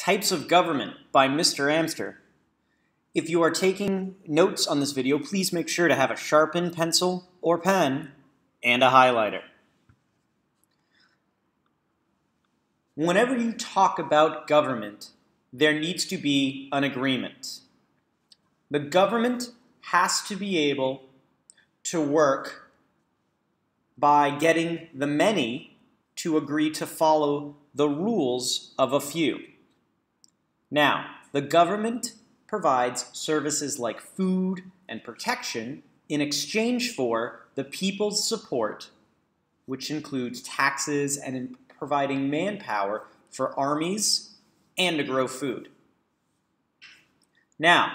Types of Government by Mr. Amster. If you are taking notes on this video, please make sure to have a sharpened pencil or pen and a highlighter. Whenever you talk about government, there needs to be an agreement. The government has to be able to work by getting the many to agree to follow the rules of a few. Now, the government provides services like food and protection in exchange for the people's support, which includes taxes and in providing manpower for armies and to grow food. Now,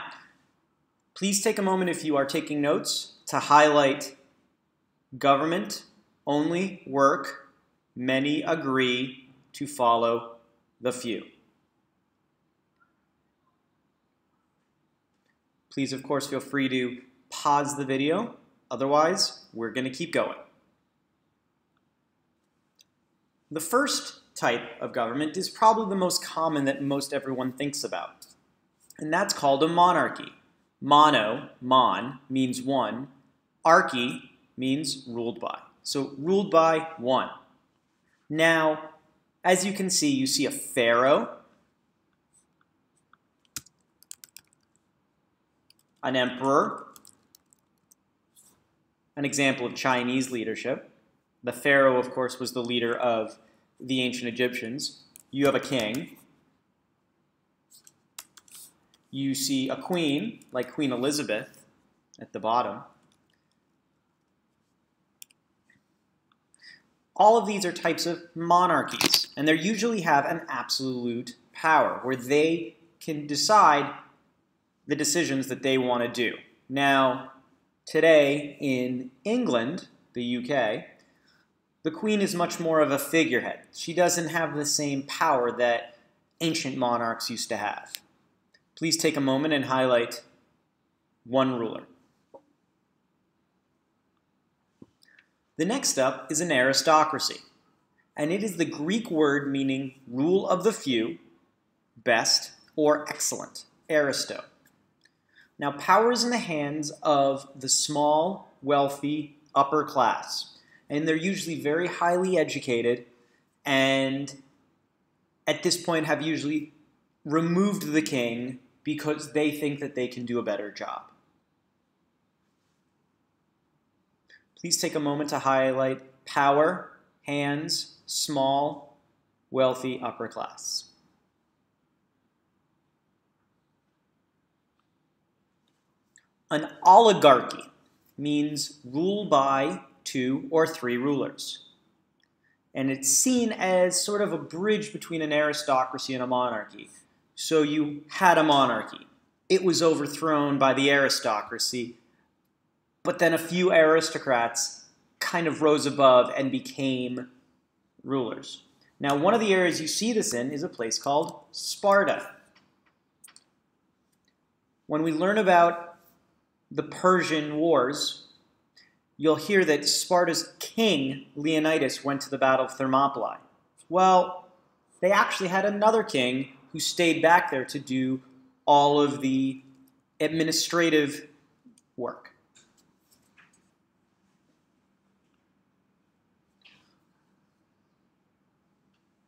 please take a moment if you are taking notes to highlight government only work, many agree to follow the few. Please, of course, feel free to pause the video. Otherwise, we're going to keep going. The first type of government is probably the most common that most everyone thinks about, and that's called a monarchy. Mono, mon, means one. Archy means ruled by. So ruled by one. Now, as you can see, you see a pharaoh, an emperor, an example of Chinese leadership. The pharaoh, of course, was the leader of the ancient Egyptians. You have a king. You see a queen, like Queen Elizabeth at the bottom. All of these are types of monarchies, and they usually have an absolute power where they can decide the decisions that they want to do. Now, today in England, the UK, the queen is much more of a figurehead. She doesn't have the same power that ancient monarchs used to have. Please take a moment and highlight one ruler. The next up is an aristocracy, and it is the Greek word meaning rule of the few, best, or excellent, aristo. Now, power is in the hands of the small, wealthy, upper class. And they're usually very highly educated and at this point have usually removed the king because they think that they can do a better job. Please take a moment to highlight power, hands, small, wealthy, upper class. An oligarchy means rule by two or three rulers. And it's seen as sort of a bridge between an aristocracy and a monarchy. So you had a monarchy. It was overthrown by the aristocracy, but then a few aristocrats kind of rose above and became rulers. Now, one of the areas you see this in is a place called Sparta. When we learn about the Persian Wars, you'll hear that Sparta's king, Leonidas, went to the Battle of Thermopylae. Well, they actually had another king who stayed back there to do all of the administrative work.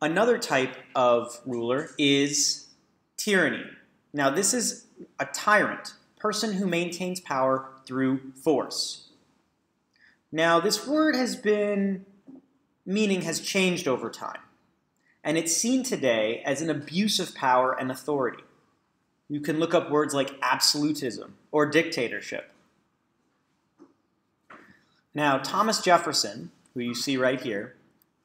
Another type of ruler is tyranny. Now, this is a tyrant person who maintains power through force. Now, this word has been, meaning has changed over time, and it's seen today as an abuse of power and authority. You can look up words like absolutism or dictatorship. Now, Thomas Jefferson, who you see right here,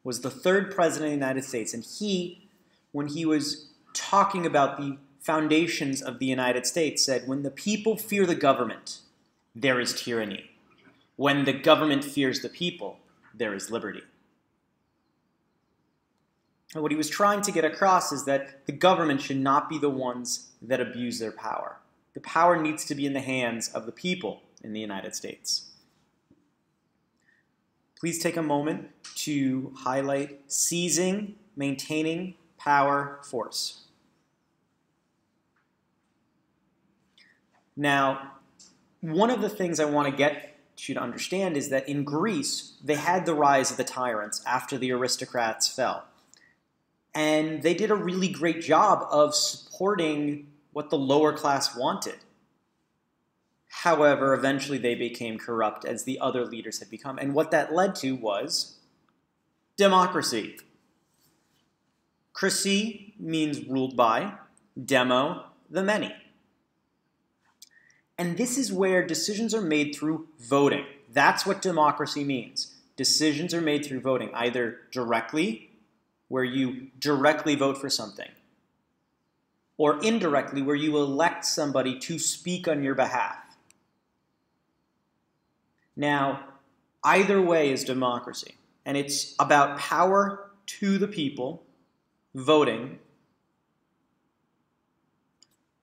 was the third president of the United States, and he, when he was talking about the foundations of the United States said, when the people fear the government, there is tyranny. When the government fears the people, there is liberty. And what he was trying to get across is that the government should not be the ones that abuse their power. The power needs to be in the hands of the people in the United States. Please take a moment to highlight seizing, maintaining, power, force. Now, one of the things I want to get you to understand is that in Greece, they had the rise of the tyrants after the aristocrats fell. And they did a really great job of supporting what the lower class wanted. However, eventually they became corrupt as the other leaders had become. And what that led to was democracy. Cracy means ruled by, demo, the many. And this is where decisions are made through voting. That's what democracy means. Decisions are made through voting, either directly, where you directly vote for something, or indirectly, where you elect somebody to speak on your behalf. Now, either way is democracy, and it's about power to the people, voting,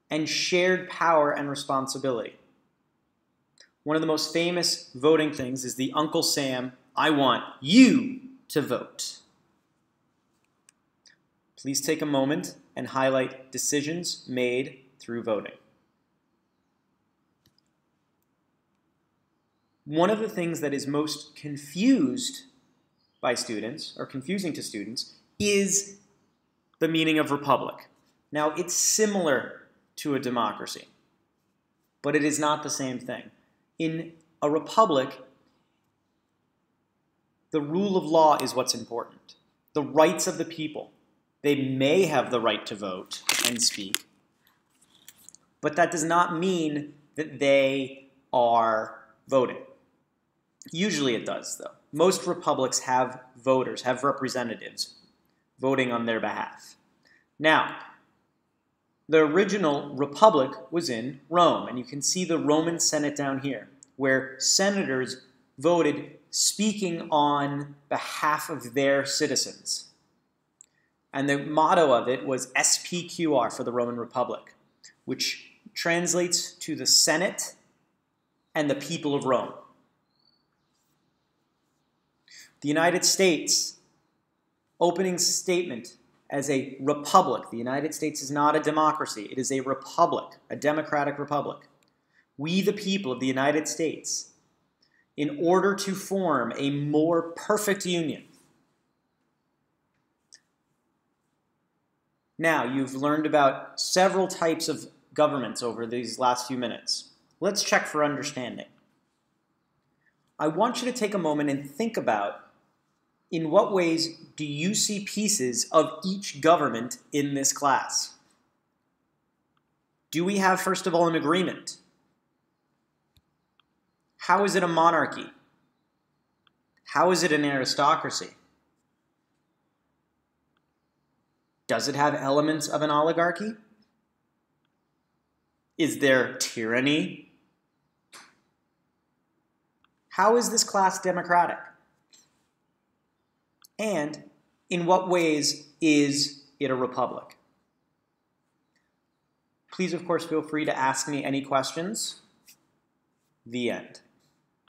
and shared power and responsibility. One of the most famous voting things is the Uncle Sam, I want you to vote. Please take a moment and highlight decisions made through voting. One of the things that is most confused by students, or confusing to students, is the meaning of republic. Now, it's similar to a democracy. But it is not the same thing. In a republic, the rule of law is what's important. The rights of the people. They may have the right to vote and speak, but that does not mean that they are voting. Usually it does, though. Most republics have voters, have representatives voting on their behalf. Now, the original republic was in Rome, and you can see the Roman Senate down here, where senators voted speaking on behalf of their citizens. And the motto of it was SPQR for the Roman Republic, which translates to the Senate and the people of Rome. The United States opening statement as a republic. The United States is not a democracy, it is a republic, a democratic republic. We, the people of the United States, in order to form a more perfect union. Now, you've learned about several types of governments over these last few minutes. Let's check for understanding. I want you to take a moment and think about in what ways do you see pieces of each government in this class? Do we have, first of all, an agreement? How is it a monarchy? How is it an aristocracy? Does it have elements of an oligarchy? Is there tyranny? How is this class democratic? And in what ways is it a republic? Please, of course, feel free to ask me any questions. The end.